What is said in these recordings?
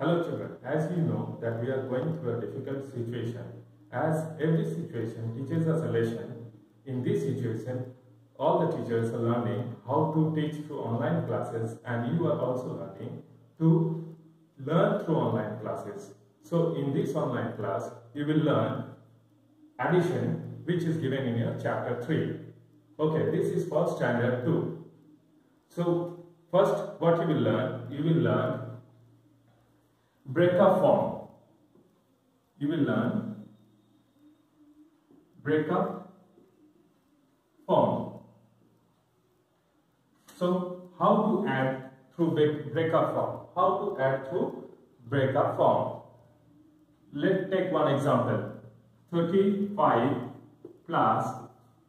Hello children, as you know that we are going through a difficult situation. As every situation teaches us a lesson, in this situation, all the teachers are learning how to teach through online classes and you are also learning to learn through online classes. So in this online class, you will learn addition which is given in your chapter 3. Okay, this is for standard 2. So first what you will learn, you will learn breakup form. You will learn breakup form. So how to add through breakup form? How to add through breakup form? Let's take one example. 35 plus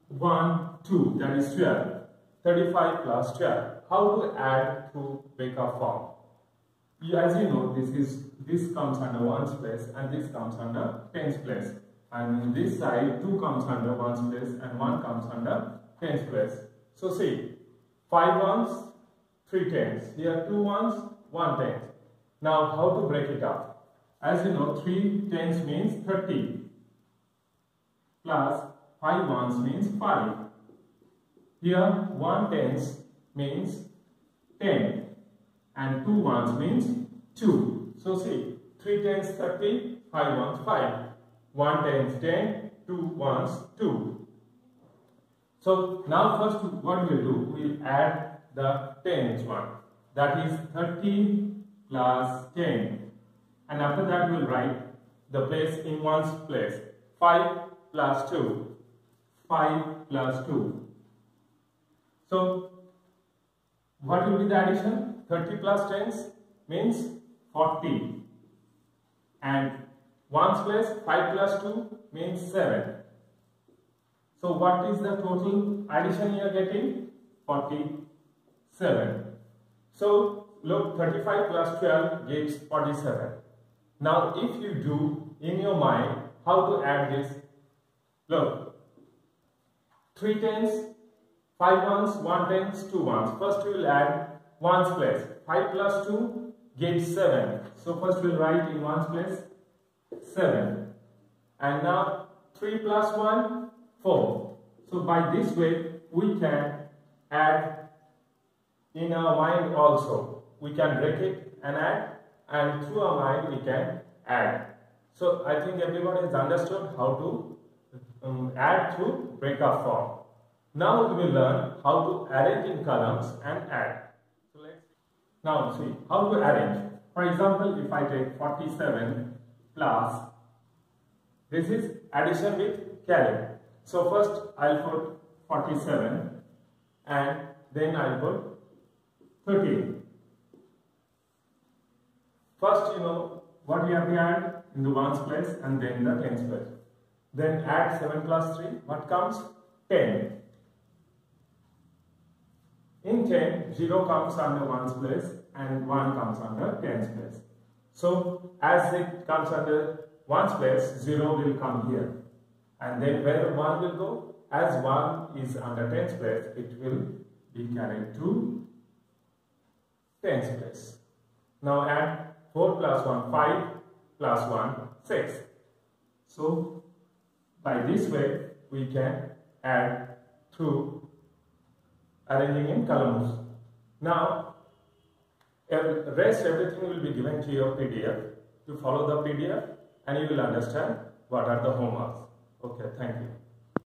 1, 2 that is 12. 35 plus 12. How to add through breakup form? As you know, this is this comes under ones place and this comes under tens place. And this side, 2 comes under ones place and 1 comes under tens place. So see, 5 ones, 3 tens. Here 2 ones, 1 tens. Now how to break it up? As you know, 3 tens means 30 plus 5 ones means 5. Here 1 tens means 10 and 2 ones means 2. So see, 3 tens 30, 5 ones 5. 1 tens 10, 2 ones 2. So now first what we'll do, we'll add the tens one. That is 30 plus 10. And after that we'll write the place in ones place. 5 plus 2. 5 plus 2. So what will be the addition? 30 plus 10 means 40 and 1's place 5 plus 2 means 7. So what is the total addition you are getting? 47. So look 35 plus 12 gives 47. Now if you do in your mind how to add this, look 3 tens, 5 ones, 1 tens, 2 ones. First we will add 1's place. 5 plus 2 gives 7. So first we'll write in ones place 7. And now 3 plus 1, 4. So by this way we can add in our mind also. We can break it and add and through our mind we can add. So I think everyone has understood how to um, add through breakup form. Now we will learn how to arrange in columns and add. Now see how to arrange. For example, if I take 47 plus, this is addition with carry. So first I'll put 47 and then I'll put 13. First you know what we have to add in the ones place and then the tens place. Then add 7 plus 3, what comes? 10. In 10, 0 comes under 1's place and 1 comes under 10's place. So, as it comes under 1's place, 0 will come here. And then where 1 will go? As 1 is under 10's place, it will be carried to 10's place. Now add 4 plus 1, 5 plus 1, 6. So, by this way, we can add through arranging in columns. Now, rest everything will be given to your PDF. You follow the PDF and you will understand what are the homeworks. Okay, thank you.